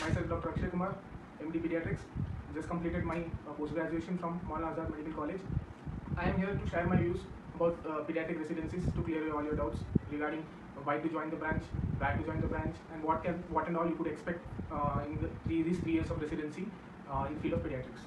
myself Dr. Akshay Kumar, MD Pediatrics. Just completed my uh, post-graduation from Maulana Azad Medical College. I am here to share my views about uh, pediatric residencies to clear all your doubts regarding why to join the branch, where to join the branch, and what can what and all you could expect uh, in the three, these three years of residency uh, in field of pediatrics.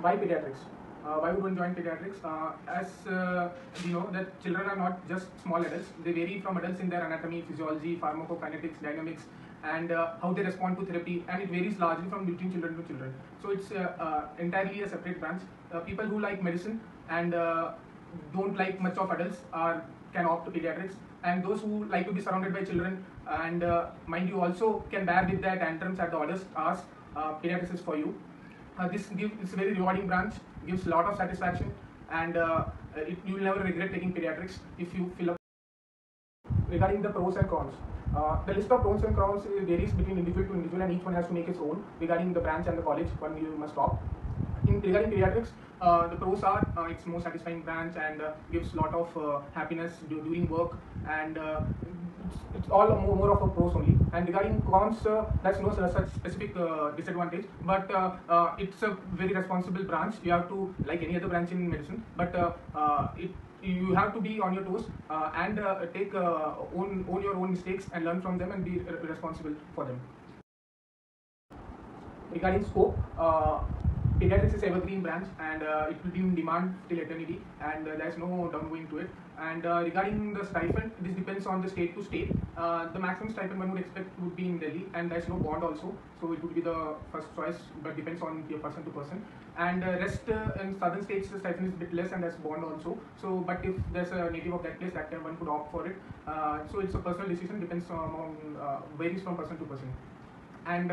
Why pediatrics? Uh, why would one join pediatrics? Uh, as uh, you know, that children are not just small adults. They vary from adults in their anatomy, physiology, pharmacokinetics, dynamics, and uh, how they respond to therapy. And it varies largely from between children to children. So it's uh, uh, entirely a separate branch. People who like medicine and don't like much of adults are can opt to pediatrics. And those who like to be surrounded by children and mind you also can bear with their tantrums at the asked, uh, pediatrics is for you. Uh, this gives it's a very rewarding branch, gives a lot of satisfaction, and uh, it, you will never regret taking pediatrics if you fill up. Regarding the pros and cons, uh, the list of pros and cons uh, varies between individual to individual, and each one has to make its own. Regarding the branch and the college, one you must opt. In regarding pediatrics, uh, the pros are it's more satisfying branch and gives a lot of happiness do, doing work and it's, it's all more, of a pros only. And regarding cons, uh, there's no such specific uh, disadvantage, but uh, uh, it's a very responsible branch. You have to like any other branch in medicine, but uh, uh, it you have to be on your toes and take own own your own mistakes and learn from them and be responsible for them regarding scope, uh, pediatrics is evergreen branch and uh, it will be in demand till eternity and uh, there is no downgoing to it. And uh, regarding the stipend, this depends on the state to state. Uh, the maximum stipend one would expect would be in Delhi and there is no bond also, so it would be the first choice, but depends on your person to person. And uh, rest uh, in southern states the stipend is a bit less and there's bond also. So, but if there's a native of that place, that time one could opt for it. So it's a personal decision, depends on uh, varies from person to person. And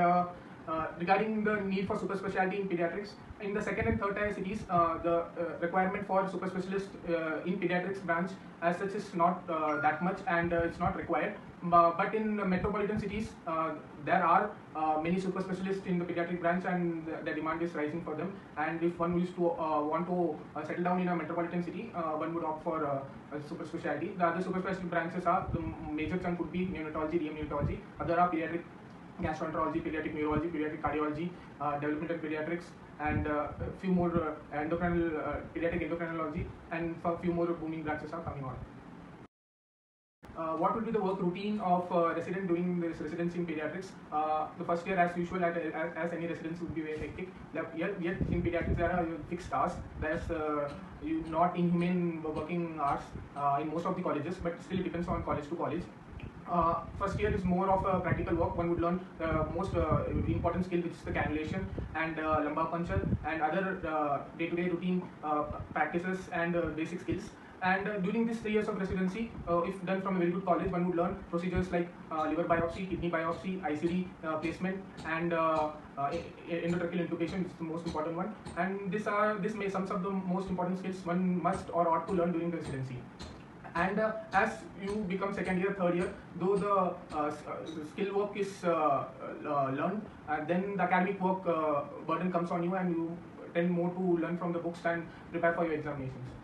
regarding the need for super specialty in pediatrics, in the second and third tier cities, uh, the uh, requirement for super specialist uh, in pediatrics branch as such is not uh, that much and uh, it's not required. But in metropolitan cities, uh, there are uh, many super specialists in the pediatric branch and the, demand is rising for them. And if one used to uh, want to uh, settle down in a metropolitan city, uh, one would opt for uh, a super specialty. The other super specialty branches are the major chunk would be neonatology, neonatology. Other are pediatric gastroenterology, pediatric neurology, pediatric cardiology, uh, developmental pediatrics, and uh, a few more uh, endocrinal, uh, pediatric endocrinology, and a few more booming branches are coming on. Uh, what will be the work routine of uh, resident doing this residency in pediatrics? Uh, the first year, as usual, at, as, as any residency would be very hectic. The, yet, in pediatrics, there are fixed hours. There's uh, not inhumane working hours uh, in most of the colleges, but still it depends on college to college. Uh, first year is more of a practical work. One would learn the most uh, important skill, which is the cannulation and uh, lumbar puncture and other uh, day-to-day routine uh, practices and uh, basic skills. And during these three years of residency, if done from a very good college, one would learn procedures like liver biopsy, kidney biopsy, ICD placement, and endotracheal intubation is the most important one. And this are this may sums up the most important skills one must or ought to learn during the residency and uh, as you become second year third year though the uh, uh, skill work is uh, uh, learned then the academic work uh, burden comes on you and you tend more to learn from the books and prepare for your examinations